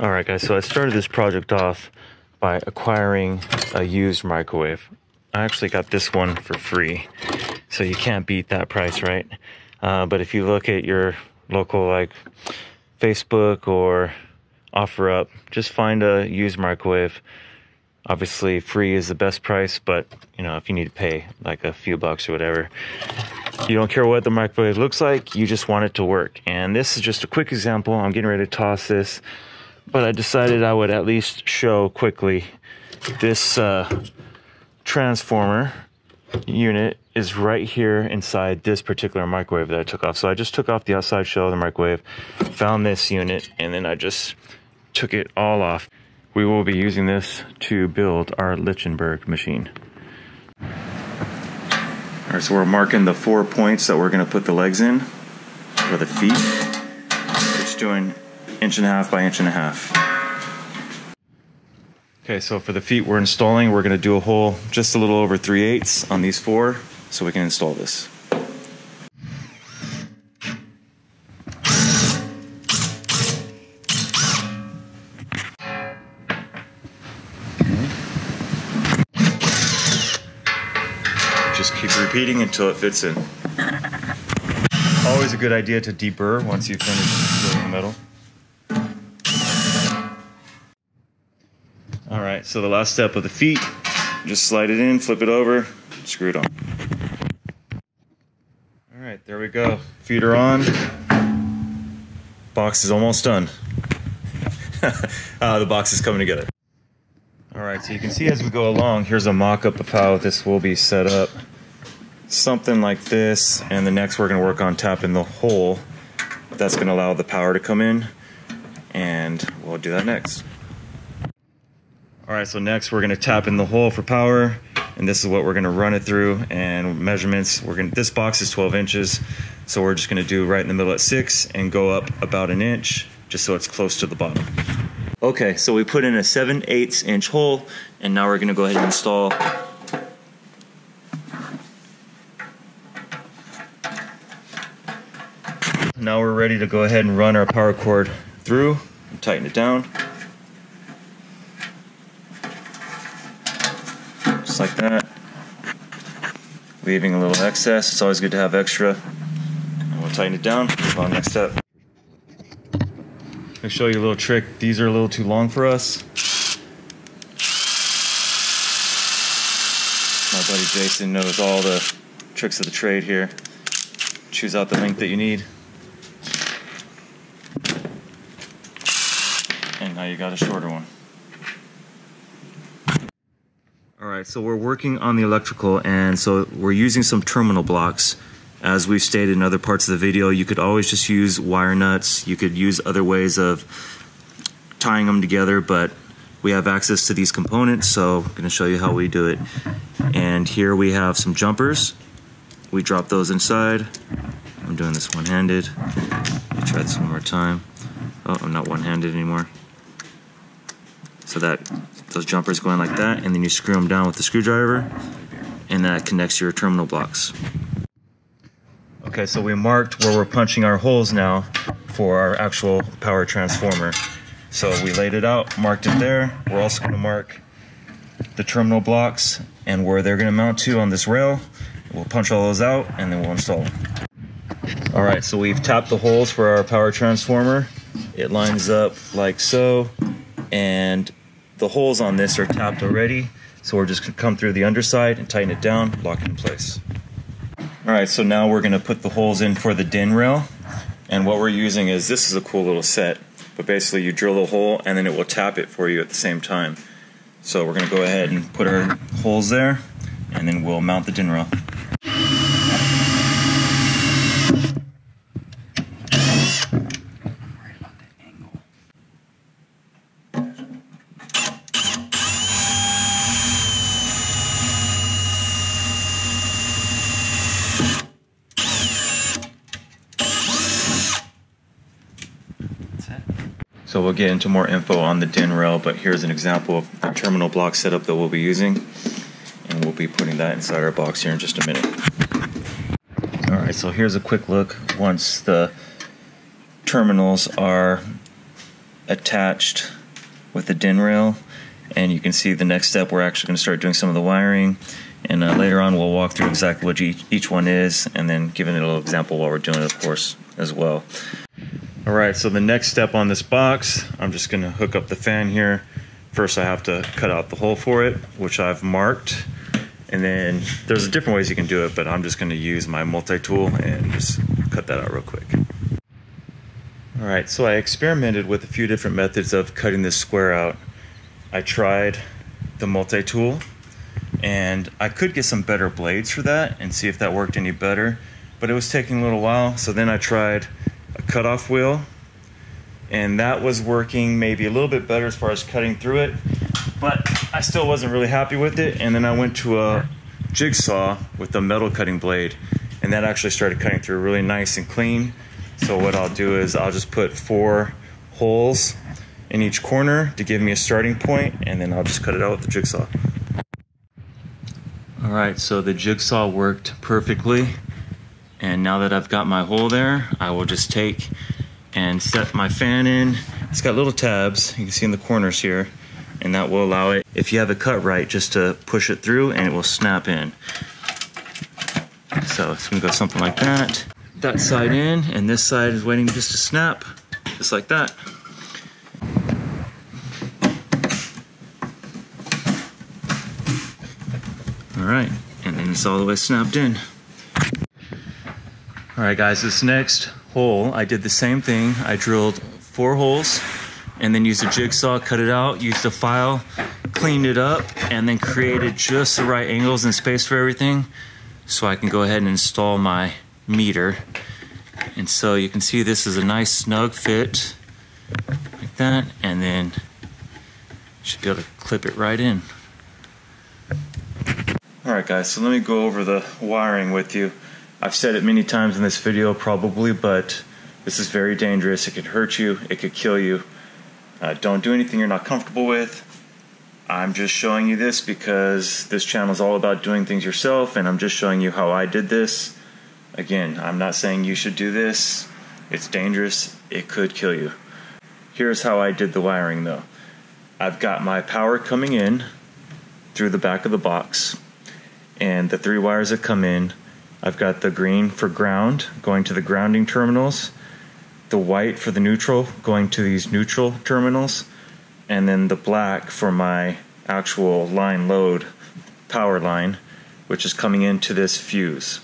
All right, guys. So I started this project off by acquiring a used microwave. I actually got this one for free, so you can't beat that price, right? Uh, but if you look at your local like Facebook or OfferUp, just find a used microwave. Obviously, free is the best price, but you know if you need to pay like a few bucks or whatever, you don't care what the microwave looks like. You just want it to work. And this is just a quick example. I'm getting ready to toss this but I decided I would at least show quickly this uh, transformer unit is right here inside this particular microwave that I took off. So I just took off the outside shell of the microwave, found this unit, and then I just took it all off. We will be using this to build our Lichtenberg machine. All right, so we're marking the four points that we're gonna put the legs in, or the feet. Just doing inch and a half by inch and a half. Okay, so for the feet we're installing, we're gonna do a hole just a little over 3 eighths on these four so we can install this. Just keep repeating until it fits in. Always a good idea to deburr once you finish drilling the metal. All right, so the last step of the feet, just slide it in, flip it over, screw it on. Right, there we go. Feeder on. Box is almost done. uh, the box is coming together. All right, so you can see as we go along, here's a mock-up of how this will be set up. Something like this, and the next we're gonna work on tapping the hole. That's gonna allow the power to come in, and we'll do that next. All right, so next we're gonna tap in the hole for power, and this is what we're gonna run it through. And measurements, we're gonna. This box is 12 inches, so we're just gonna do right in the middle at six and go up about an inch, just so it's close to the bottom. Okay, so we put in a 7 8 inch hole, and now we're gonna go ahead and install. Now we're ready to go ahead and run our power cord through and tighten it down. just like that. Leaving a little excess. It's always good to have extra. And we'll tighten it down. Move on next step. I'll show you a little trick. These are a little too long for us. My buddy Jason knows all the tricks of the trade here. Choose out the length that you need. And now you got a shorter one. All right, so we're working on the electrical, and so we're using some terminal blocks. As we've stated in other parts of the video, you could always just use wire nuts. You could use other ways of tying them together, but we have access to these components, so I'm going to show you how we do it. And here we have some jumpers. We drop those inside. I'm doing this one-handed. Let me try this one more time. Oh, I'm not one-handed anymore. So that those jumpers going like that, and then you screw them down with the screwdriver, and that connects your terminal blocks. Okay, so we marked where we're punching our holes now for our actual power transformer. So we laid it out, marked it there. We're also going to mark the terminal blocks and where they're going to mount to on this rail. We'll punch all those out and then we'll install them. All right, so we've tapped the holes for our power transformer. It lines up like so, and the holes on this are tapped already, so we're just gonna come through the underside and tighten it down, lock it in place. All right, so now we're gonna put the holes in for the DIN rail. And what we're using is, this is a cool little set, but basically you drill a hole and then it will tap it for you at the same time. So we're gonna go ahead and put our holes there, and then we'll mount the DIN rail. So we'll get into more info on the DIN rail, but here's an example of the terminal block setup that we'll be using. And we'll be putting that inside our box here in just a minute. All right, so here's a quick look once the terminals are attached with the DIN rail. And you can see the next step, we're actually going to start doing some of the wiring. And uh, later on, we'll walk through exactly what each, one is and then it a little example while we're doing it, of course, as well. All right, so the next step on this box, I'm just gonna hook up the fan here. First, I have to cut out the hole for it, which I've marked. And then there's different ways you can do it, but I'm just gonna use my multi-tool and just cut that out real quick. All right, so I experimented with a few different methods of cutting this square out. I tried the multi-tool, and I could get some better blades for that and see if that worked any better, but it was taking a little while. So then I tried a cutoff wheel, and that was working maybe a little bit better as far as cutting through it, but I still wasn't really happy with it. And then I went to a jigsaw with a metal cutting blade, and that actually started cutting through really nice and clean. So what I'll do is I'll just put four holes in each corner to give me a starting point, and then I'll just cut it out with the jigsaw. All right, so the jigsaw worked perfectly. And now that I've got my hole there, I will just take and set my fan in. It's got little tabs, you can see in the corners here, and that will allow it, if you have it cut right, just to push it through and it will snap in. So it's gonna go something like that. That side in, and this side is waiting just to snap, just like that. All right, and then it's all the way snapped in. All right, guys, this next hole, I did the same thing. I drilled four holes and then used a jigsaw, cut it out, used a file, cleaned it up, and then created just the right angles and space for everything so I can go ahead and install my meter. And so you can see this is a nice snug fit like that, and then should be able to clip it right in. All right, guys, so let me go over the wiring with you. I've said it many times in this video, probably, but this is very dangerous. It could hurt you, it could kill you. Uh, don't do anything you're not comfortable with. I'm just showing you this because this channel is all about doing things yourself, and I'm just showing you how I did this. Again, I'm not saying you should do this. It's dangerous, it could kill you. Here's how I did the wiring though I've got my power coming in through the back of the box, and the three wires that come in I've got the green for ground going to the grounding terminals, the white for the neutral going to these neutral terminals, and then the black for my actual line load power line, which is coming into this fuse.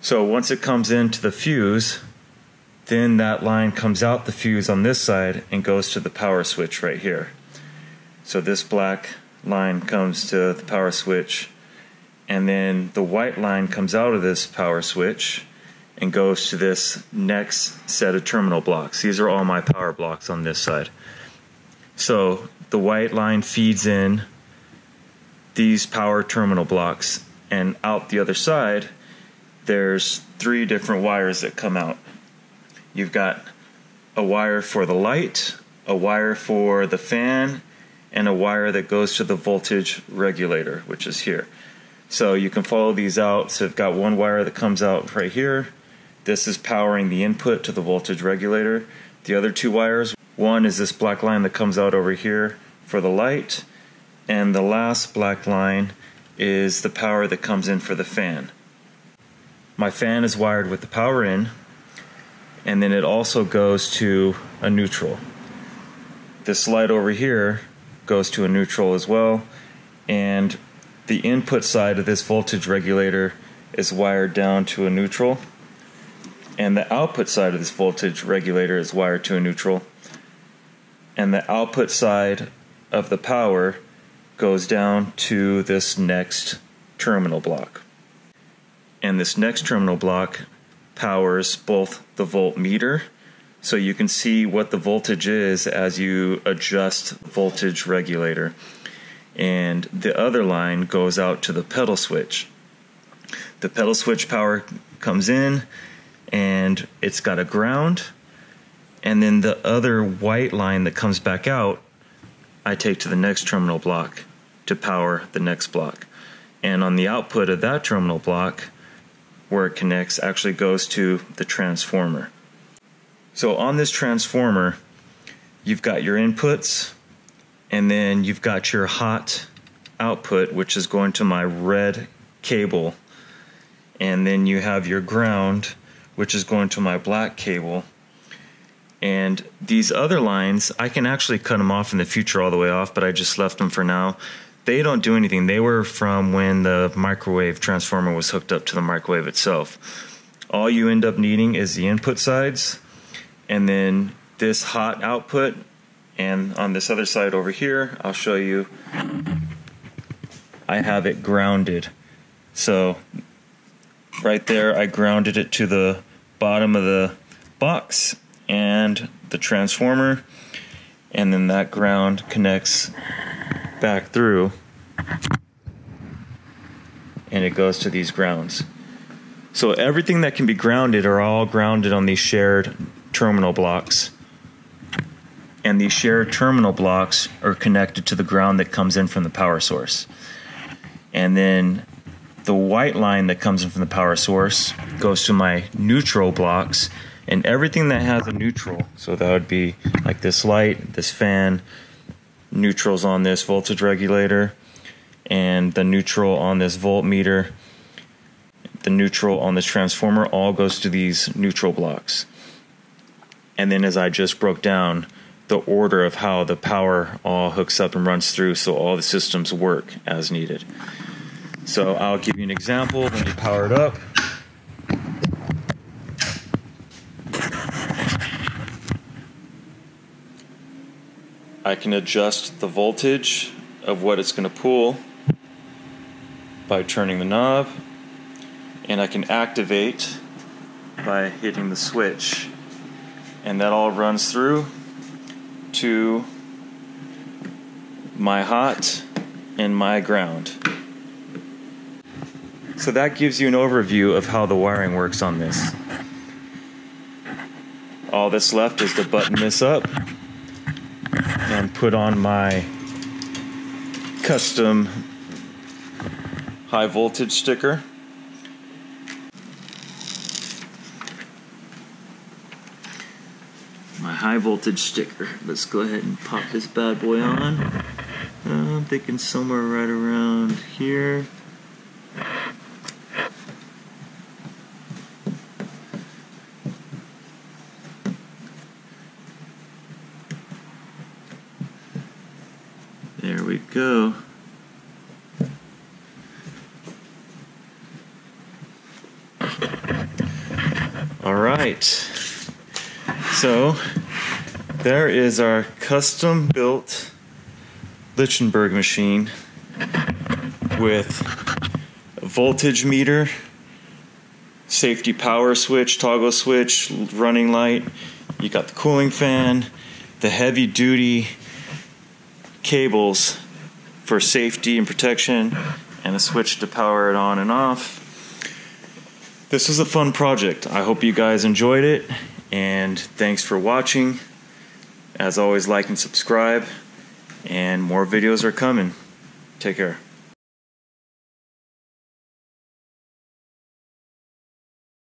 So once it comes into the fuse, then that line comes out the fuse on this side and goes to the power switch right here. So this black line comes to the power switch and then the white line comes out of this power switch and goes to this next set of terminal blocks. These are all my power blocks on this side. So the white line feeds in these power terminal blocks, and out the other side, there's three different wires that come out. You've got a wire for the light, a wire for the fan, and a wire that goes to the voltage regulator, which is here. So you can follow these out. So I've got one wire that comes out right here. This is powering the input to the voltage regulator. The other two wires, one is this black line that comes out over here for the light, and the last black line is the power that comes in for the fan. My fan is wired with the power in, and then it also goes to a neutral. This light over here goes to a neutral as well, and the input side of this voltage regulator is wired down to a neutral, and the output side of this voltage regulator is wired to a neutral, and the output side of the power goes down to this next terminal block. And this next terminal block powers both the voltmeter, so you can see what the voltage is as you adjust the voltage regulator and the other line goes out to the pedal switch. The pedal switch power comes in and it's got a ground And then the other white line that comes back out, I take to the next terminal block to power the next block. And on the output of that terminal block, where it connects, actually goes to the transformer. So on this transformer, you've got your inputs, and then you've got your hot output, which is going to my red cable. And then you have your ground, which is going to my black cable. And these other lines, I can actually cut them off in the future all the way off, but I just left them for now. They don't do anything. They were from when the microwave transformer was hooked up to the microwave itself. All you end up needing is the input sides and then this hot output. And on this other side over here, I'll show you, I have it grounded. So right there, I grounded it to the bottom of the box and the transformer, and then that ground connects back through and it goes to these grounds. So everything that can be grounded are all grounded on these shared terminal blocks. And these shared terminal blocks are connected to the ground that comes in from the power source. And then the white line that comes in from the power source goes to my neutral blocks and everything that has a neutral so that would be like this light this fan neutrals on this voltage regulator and the neutral on this voltmeter the neutral on this transformer all goes to these neutral blocks and then as i just broke down the order of how the power all hooks up and runs through so all the systems work as needed. So i'll give you an example. When you power it up. I can adjust the voltage of what it's going to pull by turning the knob, and I can activate by hitting the switch. And that all runs through to my hot and my ground. So that gives you an overview of how the wiring works on this. All that's left is to button this up and put on my custom high voltage sticker. My high voltage sticker. Let's go ahead and pop this bad boy on. Uh, I'm thinking somewhere right around here. There we go. All right. So there is our custom built Lichtenberg machine with a voltage meter, safety power switch, toggle switch, running light. You got the cooling fan, the heavy duty cables for safety and protection, and a switch to power it on and off. This was a fun project. I hope you guys enjoyed it, and thanks for watching. As always, like and subscribe, and more videos are coming. Take care.